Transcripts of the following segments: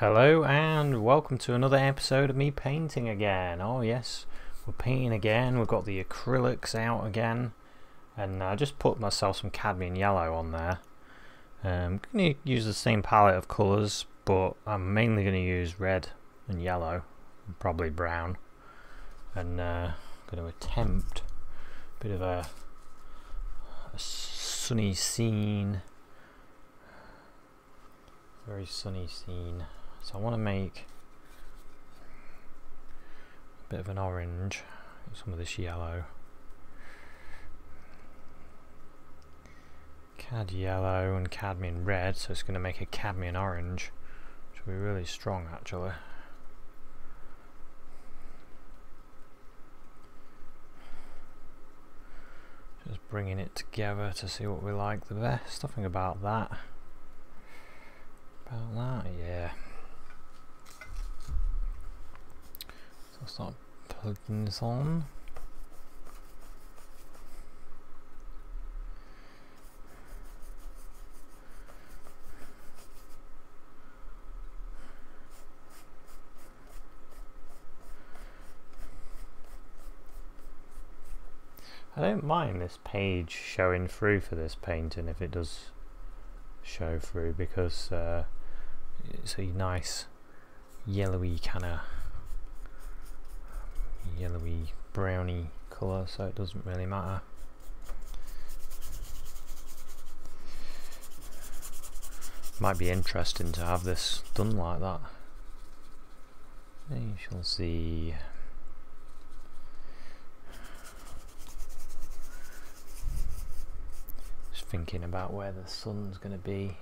Hello and welcome to another episode of me painting again. Oh yes, we're painting again. We've got the acrylics out again, and I just put myself some cadmium yellow on there. I'm going to use the same palette of colours, but I'm mainly going to use red and yellow, and probably brown, and uh, going to attempt a bit of a, a sunny scene. Very sunny scene. So I want to make a bit of an orange, some of this yellow. Cad yellow and cadmium red, so it's going to make a cadmium orange, which will be really strong actually. Just bringing it together to see what we like the best. I think about that. About that, yeah. Start plugging this on. I don't mind this page showing through for this painting if it does show through because uh, it's a nice yellowy kind of yellowy browny colour so it doesn't really matter. Might be interesting to have this done like that. You shall see. Just thinking about where the sun's going to be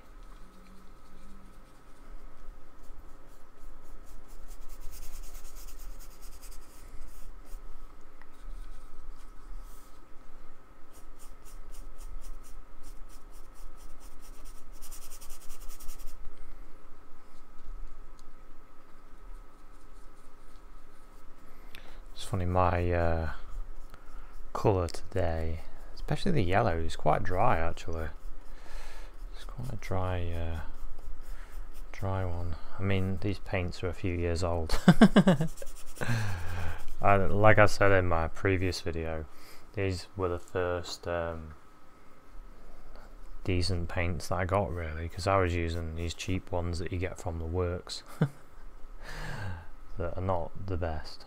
funny, my uh, colour today, especially the yellow, is quite dry actually. It's quite a dry, uh, dry one. I mean, these paints are a few years old. I, like I said in my previous video, these were the first um, decent paints that I got really, because I was using these cheap ones that you get from the works. that are not the best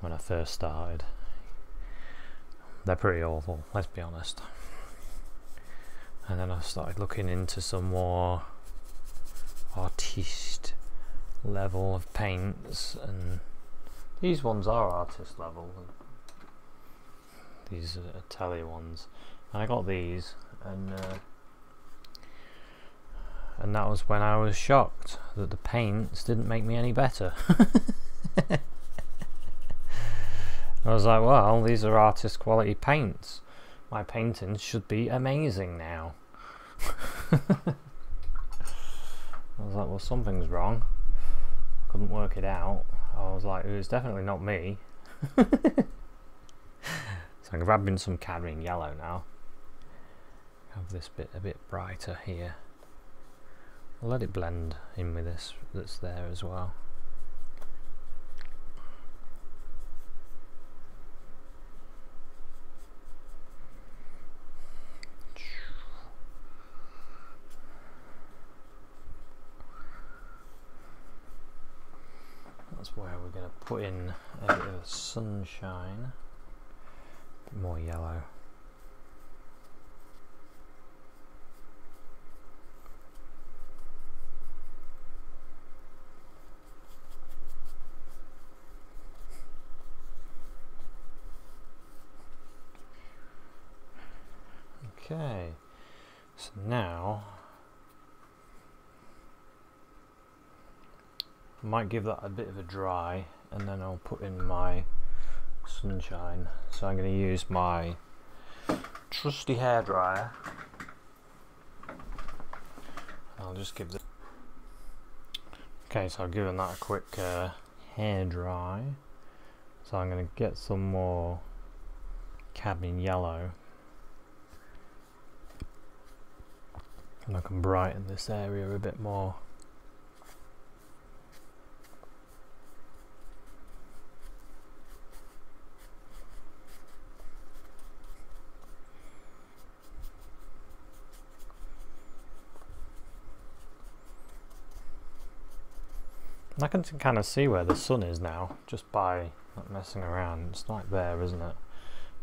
when I first started. They're pretty awful, let's be honest. And then I started looking into some more artiste level of paints and these ones are artist level these are Atelier ones and I got these and uh, and that was when I was shocked that the paints didn't make me any better I was like, well, these are artist quality paints. My paintings should be amazing now. I was like, well, something's wrong. Couldn't work it out. I was like, it was definitely not me. so I'm grabbing some cadmium yellow now. Have this bit a bit brighter here. I'll let it blend in with this that's there as well. that's where we're going to put in a bit of sunshine, bit more yellow. Okay, so now I might give that a bit of a dry and then I'll put in my sunshine. So I'm going to use my trusty hairdryer. I'll just give the okay so I've given that a quick uh, hair dry. So I'm going to get some more cadmium yellow. And I can brighten this area a bit more I can kind of see where the sun is now just by like, messing around. It's like there, isn't it?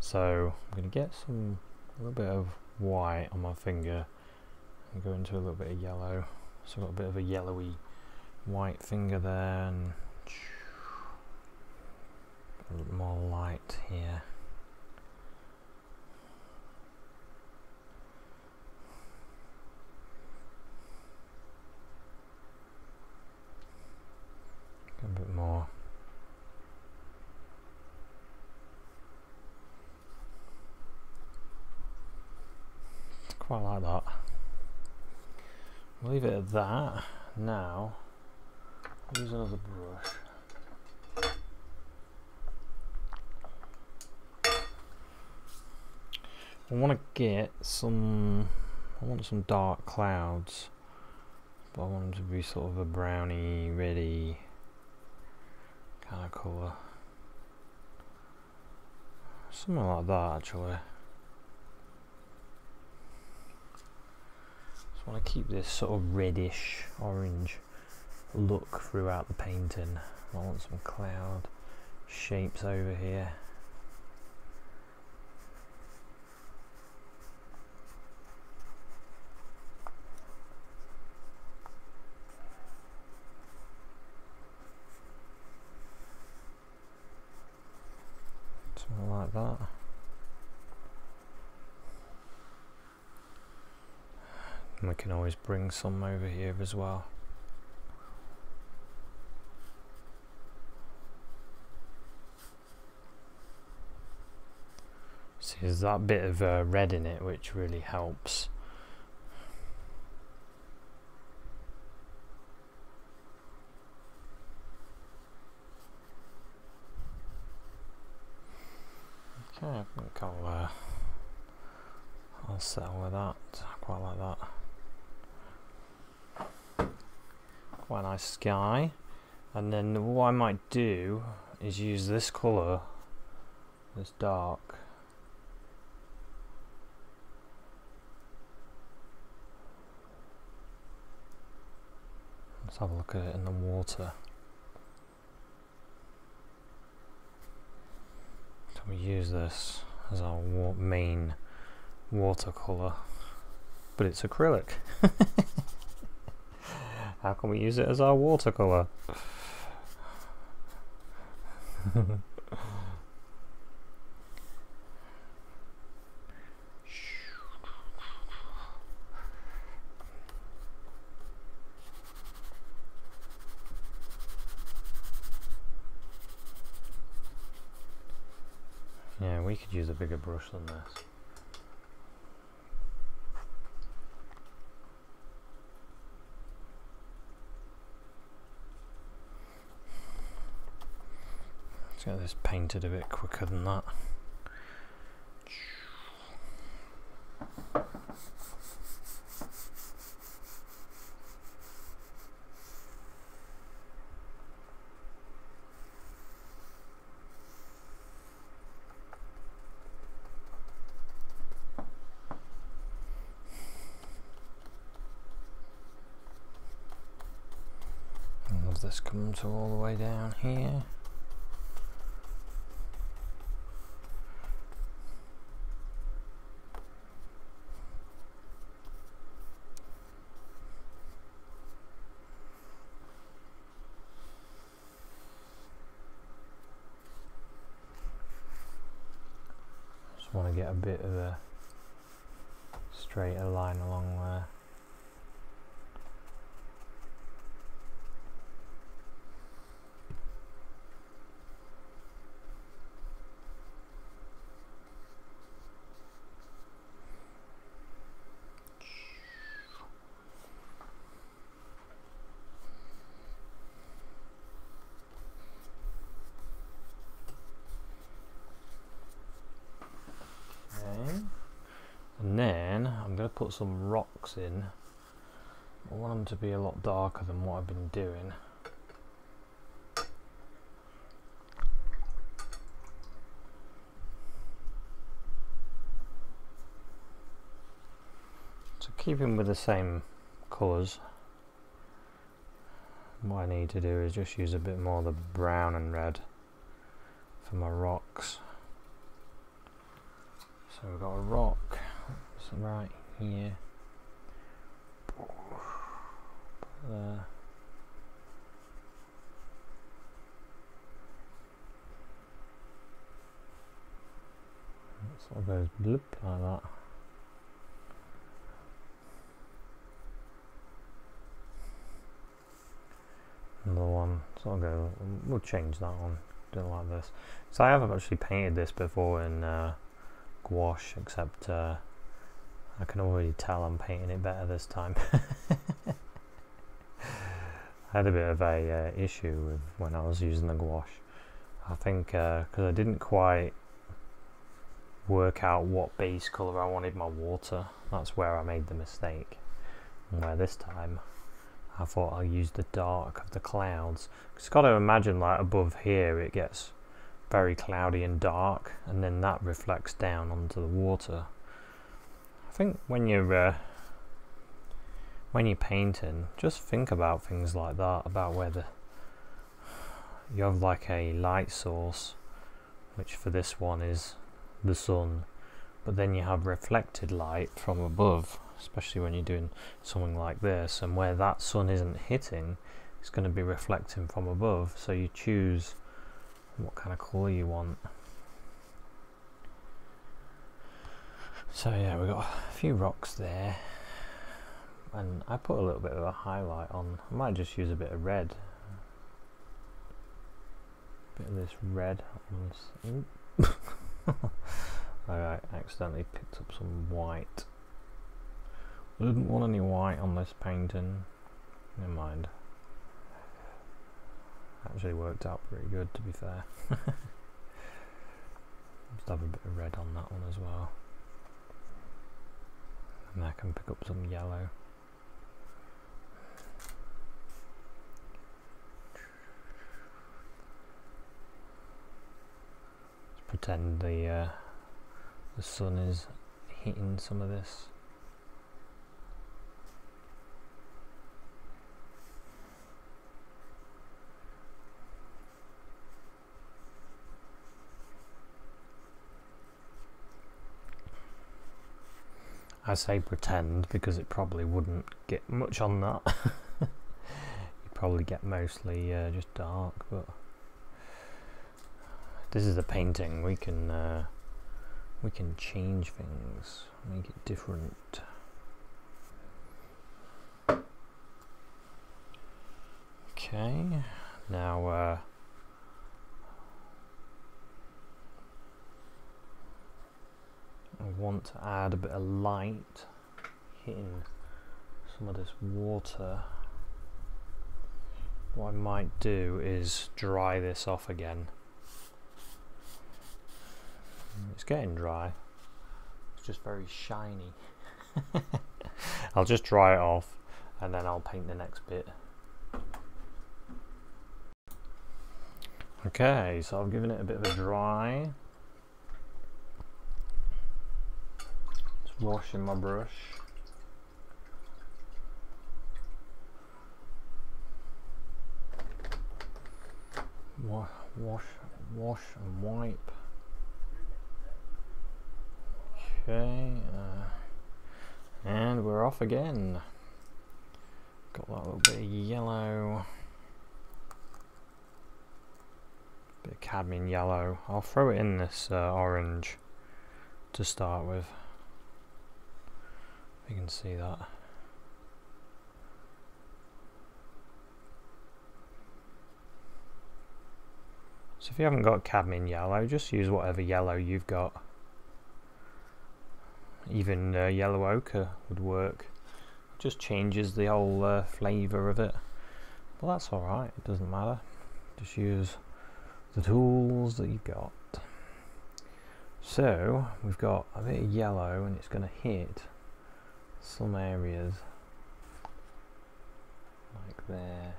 So I'm going to get some a little bit of white on my finger and go into a little bit of yellow. So I've got a bit of a yellowy white finger there and a little more light here. A bit more. Quite like that. Leave it at that. Now, use another brush. I want to get some. I want some dark clouds, but I want them to be sort of a browny, ready kind of colour. Something like that, actually. Just want to keep this sort of reddish orange look throughout the painting. I want some cloud shapes over here. Something like that. And we can always bring some over here as well. See, there's that bit of uh, red in it which really helps. Okay, I think I'll, uh, I'll settle with that. Quite like that. Quite a nice sky. And then what I might do is use this colour, this dark. Let's have a look at it in the water. So we use this as our wa main watercolour, but it's acrylic. How can we use it as our watercolour? yeah, we could use a bigger brush than this. Get this painted a bit quicker than that. Does this come to all the way down here? Bit of a straighter line along there. Okay. And then I'm going to put some rocks in. I want them to be a lot darker than what I've been doing. So keeping with the same colours. what I need to do is just use a bit more of the brown and red for my rocks. So we've got a rock right here. There. Sort of goes bloop like that. Another one, so I'll go, we'll change that one, do it like this. So I haven't actually painted this before in uh, gouache, except uh, I can already tell I'm painting it better this time. I had a bit of a uh, issue with when I was using the gouache. I think because uh, I didn't quite work out what base colour I wanted my water. That's where I made the mistake. And where this time I thought I'll use the dark of the clouds. Cause got to imagine like above here it gets very cloudy and dark and then that reflects down onto the water. I think when you're uh, when you're painting, just think about things like that, about whether you have like a light source, which for this one is the sun, but then you have reflected light from above, especially when you're doing something like this, and where that sun isn't hitting, it's going to be reflecting from above. So you choose what kind of colour you want. So yeah, we've got a few rocks there, and I put a little bit of a highlight on. I might just use a bit of red. A Bit of this red on this. I accidentally picked up some white. I didn't want any white on this painting. Never mind. Actually worked out pretty good to be fair. Just have a bit of red on that one as well. And I can pick up some yellow. pretend the uh, the sun is hitting some of this. I say pretend because it probably wouldn't get much on that. You'd probably get mostly uh, just dark, but this is a painting. We can uh, we can change things, make it different. Okay, now uh, I want to add a bit of light hitting some of this water. What I might do is dry this off again it's getting dry. It's just very shiny. I'll just dry it off and then I'll paint the next bit. Okay, so I've given it a bit of a dry. Washing my brush. Wash, wash, wash and wipe. Okay, uh, and we're off again. Got that little bit of yellow. Bit of cadmium yellow. I'll throw it in this uh, orange to start with. You can see that. So if you haven't got cadmium yellow, just use whatever yellow you've got. Even uh, yellow ochre would work. Just changes the whole uh, flavour of it. But that's alright, it doesn't matter. Just use the tools that you've got. So, we've got a bit of yellow and it's going to hit some areas like there.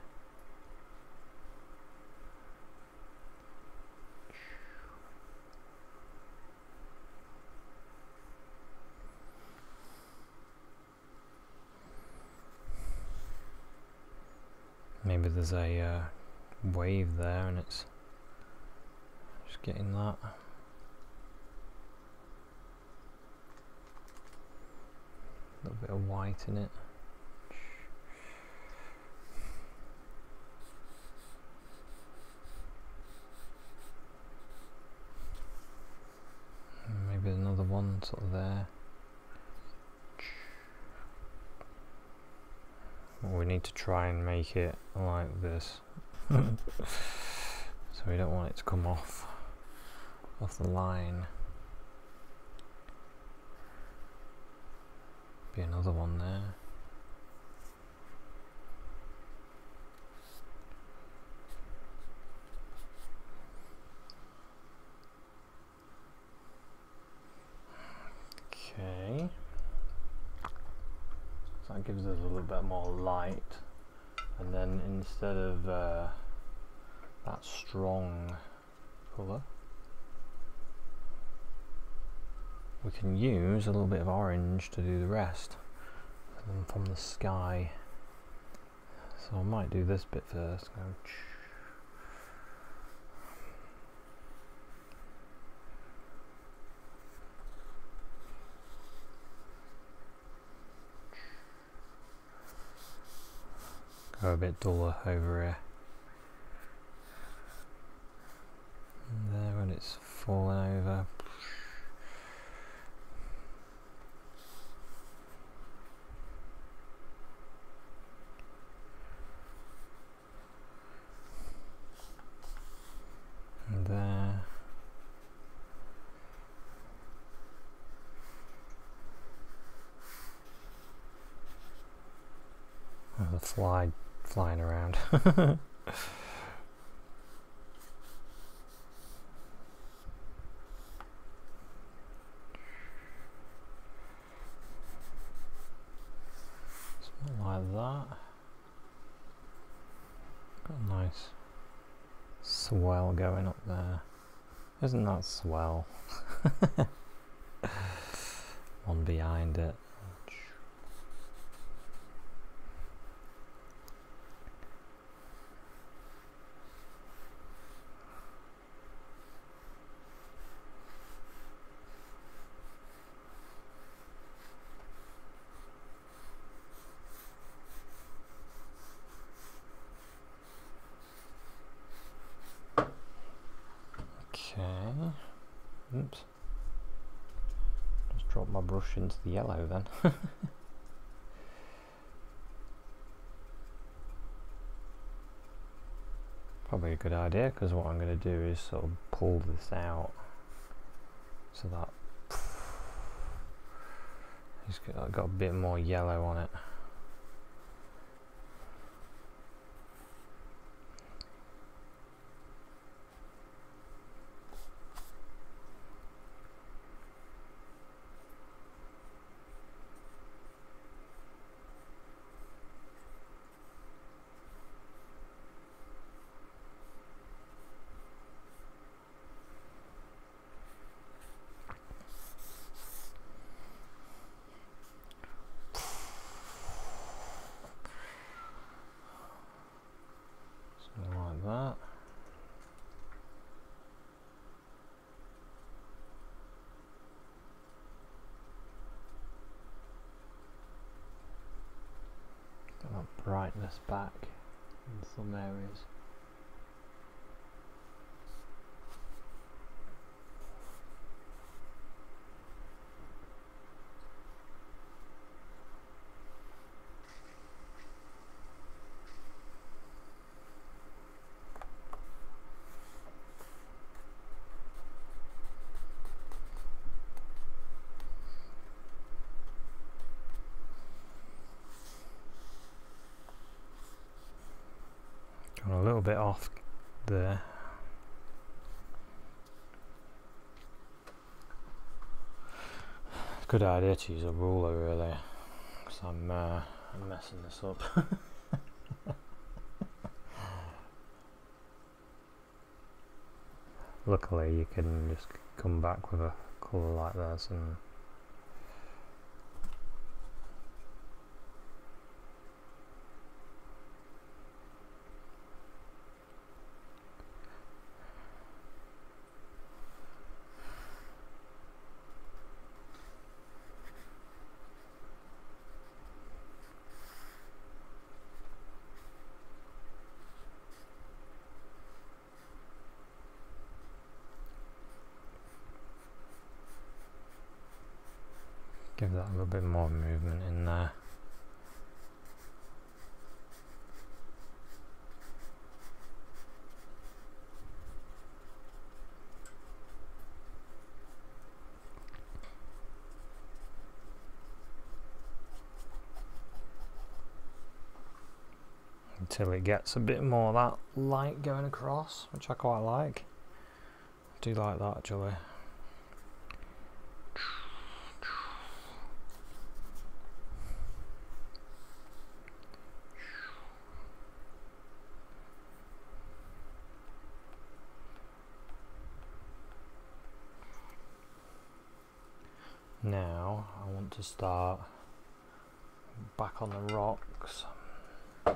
Maybe there's a uh, wave there and it's just getting that. A little bit of white in it. Maybe another one sort of there. we need to try and make it like this. so we don't want it to come off off the line. Be another one there. Okay. So that gives us a little bit more light. And then instead of uh, that strong colour, we can use a little bit of orange to do the rest and from the sky. So I might do this bit first go a bit duller over here. And there when it's falling over fly flying around. Something like that. Got a nice swell going up there. Isn't that swell? One behind it. Oops. Just drop my brush into the yellow then. Probably a good idea because what I'm going to do is sort of pull this out so that it's got a bit more yellow on it. Brightness back in some areas. Little bit off there. Good idea to use a ruler really, because I'm, uh, I'm messing this up. Luckily you can just come back with a colour like this and Give that a little bit more movement in there. until it gets a bit more that light going across, which I quite like. I do like that actually. Now I want to start back on the rocks. Oh,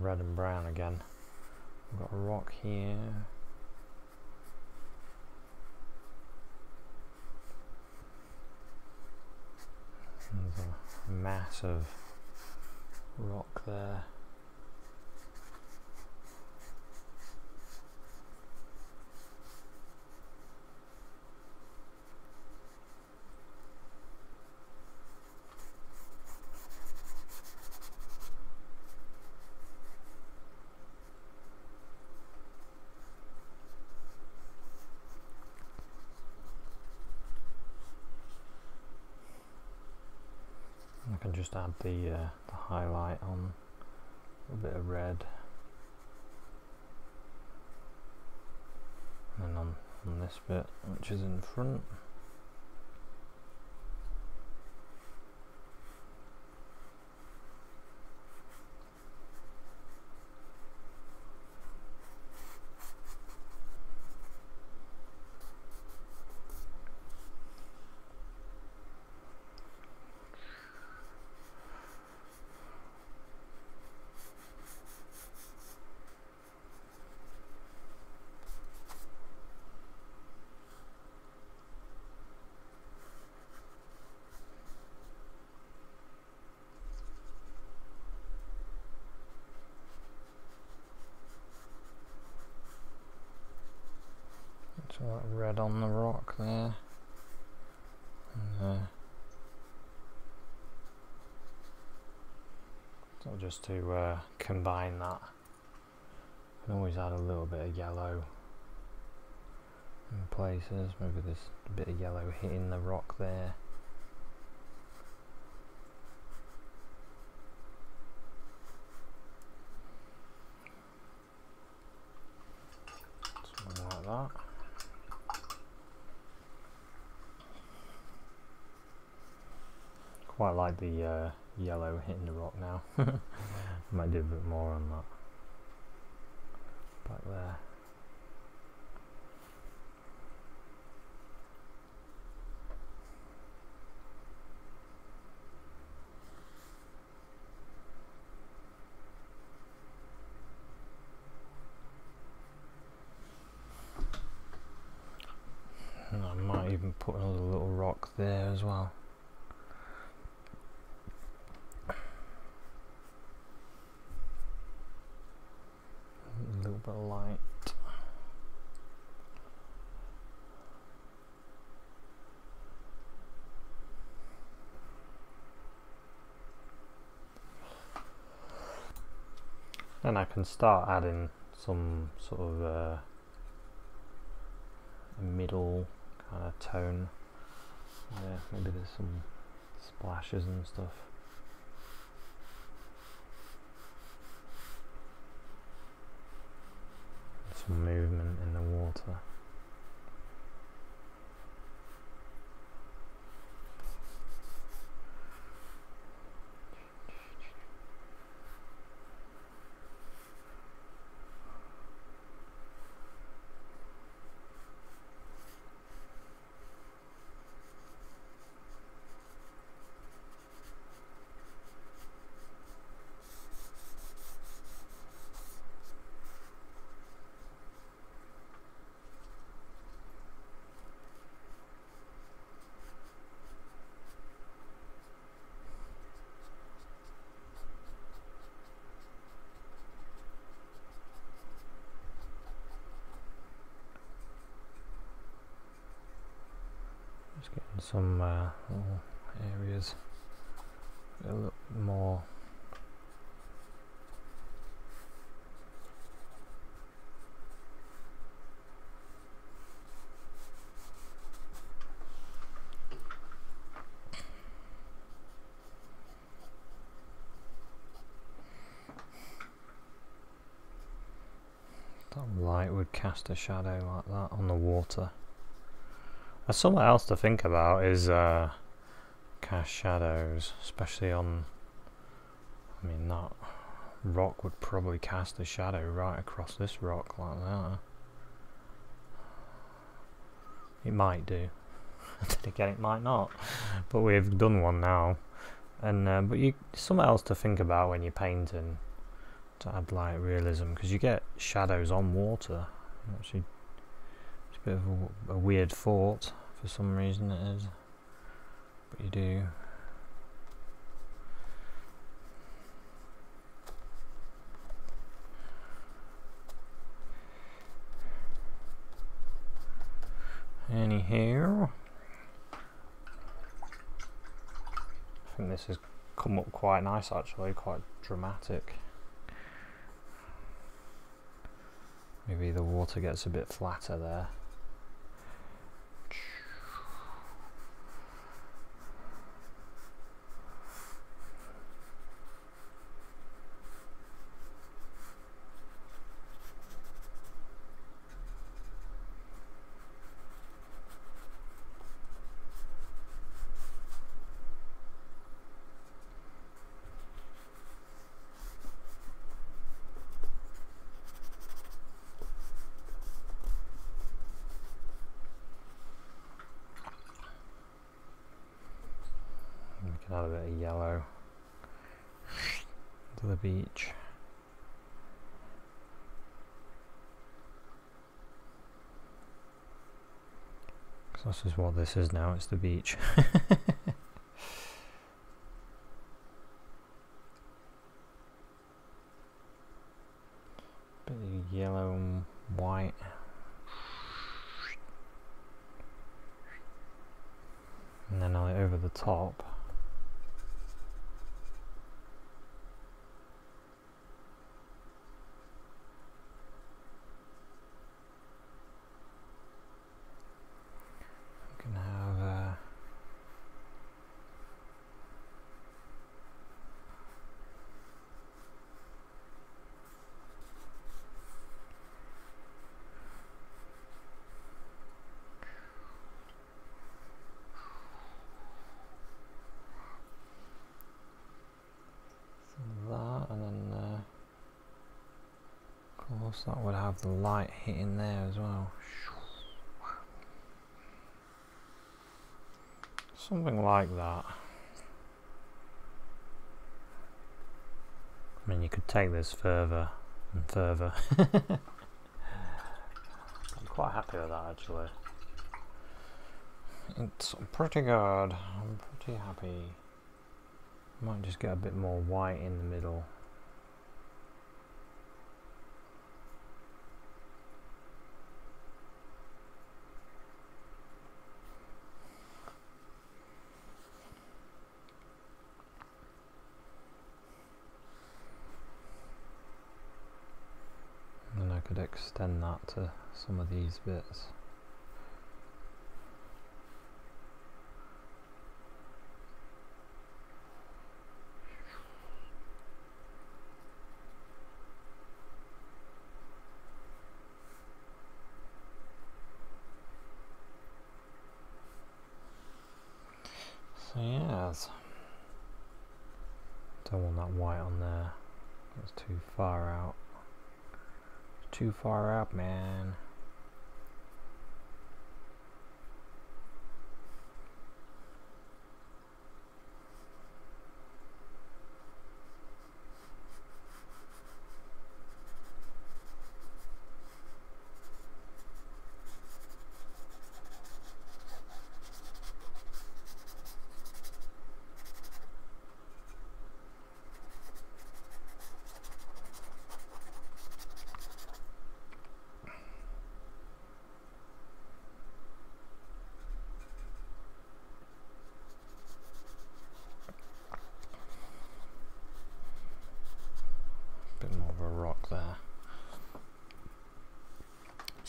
red and brown again. We've got a rock here. There's a massive rock there. Just add the, uh, the highlight on a bit of red. And on, on this bit which is in front So that red on the rock there. And, uh, so just to uh, combine that, you can always add a little bit of yellow in places. Maybe there's a bit of yellow hitting the rock there. Something like that. quite the uh, yellow hitting the rock now. I might do a bit more on that. Back there. And I might even put another little rock there as well. Then I can start adding some sort of uh, middle kind of tone. Yeah, maybe there's some splashes and stuff. Some movement in the water. Just getting some uh, areas a little more That light would cast a shadow like that on the water. There's something else to think about is uh, cast shadows, especially on. I mean, that rock would probably cast a shadow right across this rock like that. It might do. again, it might not. But we've done one now, and uh, but you something else to think about when you're painting to add like realism because you get shadows on water. Actually, bit of a, a weird thought for some reason it is, but you do. Any here? I think this has come up quite nice actually, quite dramatic. Maybe the water gets a bit flatter there. A bit of yellow to the beach. This is what this is now, it's the beach. bit of yellow and white. And then over the top course that would have the light hitting there as well. Something like that. I mean you could take this further and further. I'm quite happy with that actually. It's pretty good. I'm pretty happy. Might just get a bit more white in the middle. could extend that to some of these bits. So yes, don't want that white on there, it's too far out too far up, man.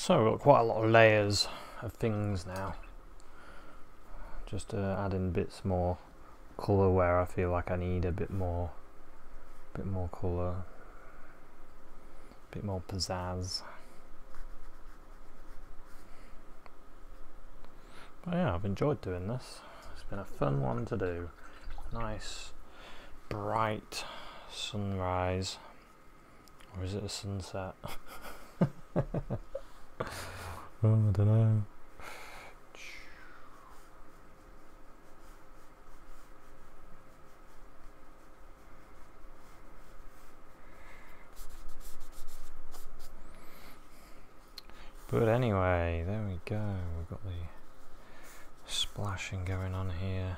So we've got quite a lot of layers of things now. Just uh, adding bits more colour where I feel like I need a bit more, bit more colour, bit more pizzazz. But yeah, I've enjoyed doing this. It's been a fun one to do. Nice, bright sunrise. Or is it a sunset? I don't know. But anyway, there we go. We've got the splashing going on here.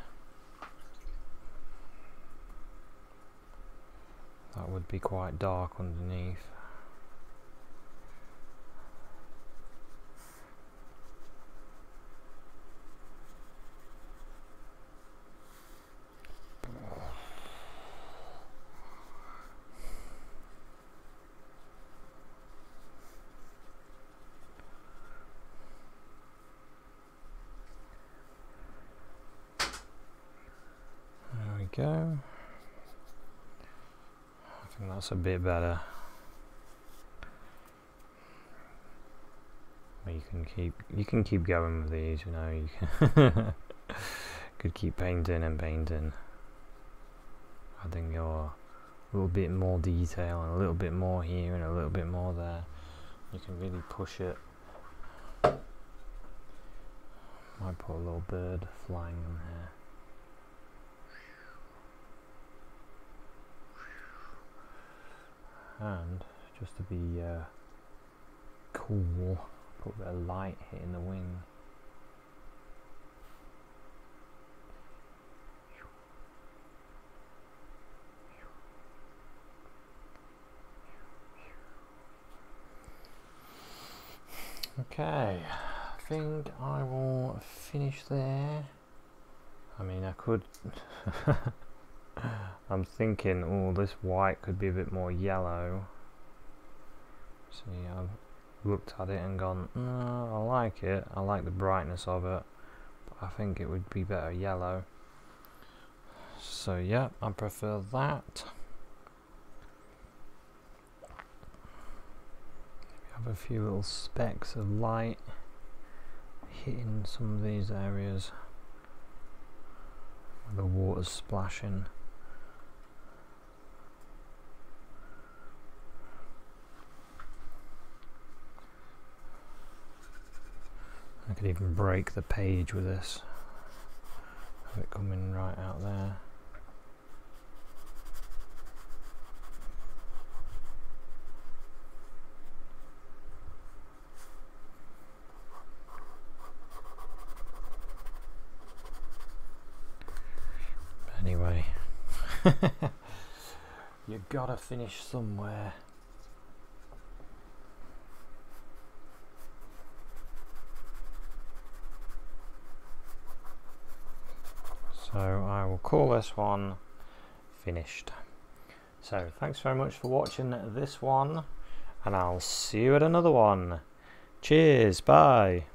That would be quite dark underneath. go. A bit better. you can keep you can keep going with these, you know. You can could keep painting and painting. Adding your little bit more detail and a little bit more here and a little bit more there. You can really push it. Might put a little bird flying in here. And just to be uh, cool, put a bit of light hitting the wing. Okay, I think I will finish there. I mean, I could I'm thinking, oh, this white could be a bit more yellow. See, I've looked at it and gone, no, I like it. I like the brightness of it. But I think it would be better yellow. So, yeah, I prefer that. have a few little specks of light hitting some of these areas the water's splashing. Could even break the page with this. Have it coming right out there. Anyway, you gotta finish somewhere. So I will call this one finished. So thanks very much for watching this one and I'll see you at another one. Cheers, bye.